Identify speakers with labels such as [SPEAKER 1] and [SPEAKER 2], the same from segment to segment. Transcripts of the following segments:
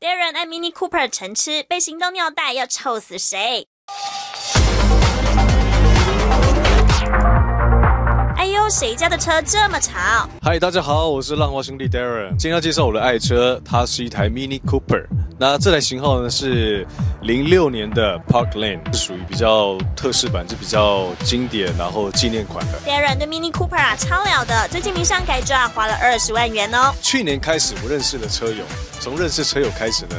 [SPEAKER 1] Darren 爱 Mini Cooper 成吃，被行动尿袋要臭死谁？哎呦，谁家的车这么吵？
[SPEAKER 2] 嗨，大家好，我是浪花兄弟 Darren，今天要介绍我的爱车，它是一台 Mini Cooper。那这台型号呢是零六年的 Park Lane，是属于比较特仕版，是比较经典，然后纪念款的。
[SPEAKER 1] Darren 对 Mini Cooper 啊超了的，最近迷上改装，花了二十万元哦。
[SPEAKER 2] 去年开始，我认识了车友，从认识车友开始呢，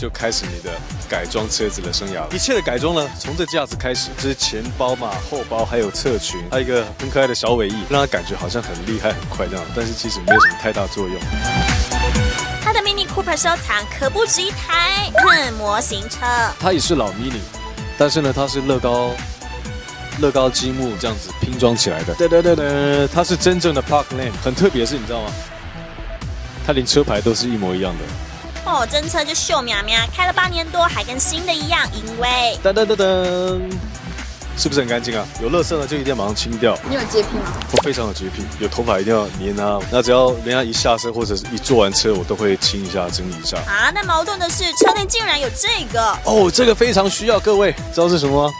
[SPEAKER 2] 就开始你的改装车子的生涯了。一切的改装呢，从这架子开始，就是前包嘛、后包，还有侧裙，还有一个很可爱的小尾翼，让它感觉好像很厉害、很快这样，但是其实没有什么太大作用。
[SPEAKER 1] 他的 Mini Cooper 收藏可不止一台，哼，模型车。
[SPEAKER 2] 它也是老 Mini，但是呢，它是乐高乐高积木这样子拼装起来的。对对对对，它是真正的 Park Lane，很特别是，你知道吗？它连车牌都是一模一样的。
[SPEAKER 1] 哦，真车就秀喵喵，开了八年多还跟新的一样，因为
[SPEAKER 2] 噔噔噔噔，是不是很干净啊？有垃圾呢就一定要马上清掉。
[SPEAKER 3] 你有洁癖吗？
[SPEAKER 2] 我非常有洁癖，有头发一定要粘啊。那只要人家一下车或者是一坐完车，我都会清一下、整理一下。
[SPEAKER 1] 啊，那矛盾的是车内竟然有这个。
[SPEAKER 2] 哦，这个非常需要，各位知道是什么吗？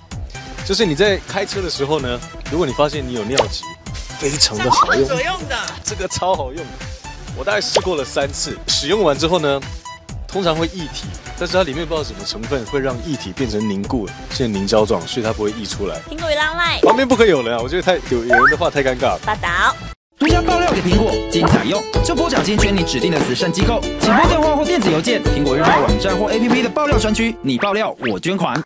[SPEAKER 2] 就是你在开车的时候呢，如果你发现你有尿急，非常的好用，
[SPEAKER 4] 用的。
[SPEAKER 2] 这个超好用的。我大概试过了三次，使用完之后呢，通常会液体，但是它里面不知道什么成分会让液体变成凝固，现凝胶状，所以它不会溢出来。
[SPEAKER 1] 苹果与浪漫
[SPEAKER 2] 旁边不可以有人啊，我觉得太有有人的话太尴尬了。
[SPEAKER 1] 报道。
[SPEAKER 4] 独家爆料给苹果，经采用就拨奖金捐你指定的慈善机构，请拨电话或电子邮件，苹果日报网站或 APP 的爆料专区，你爆料我捐款。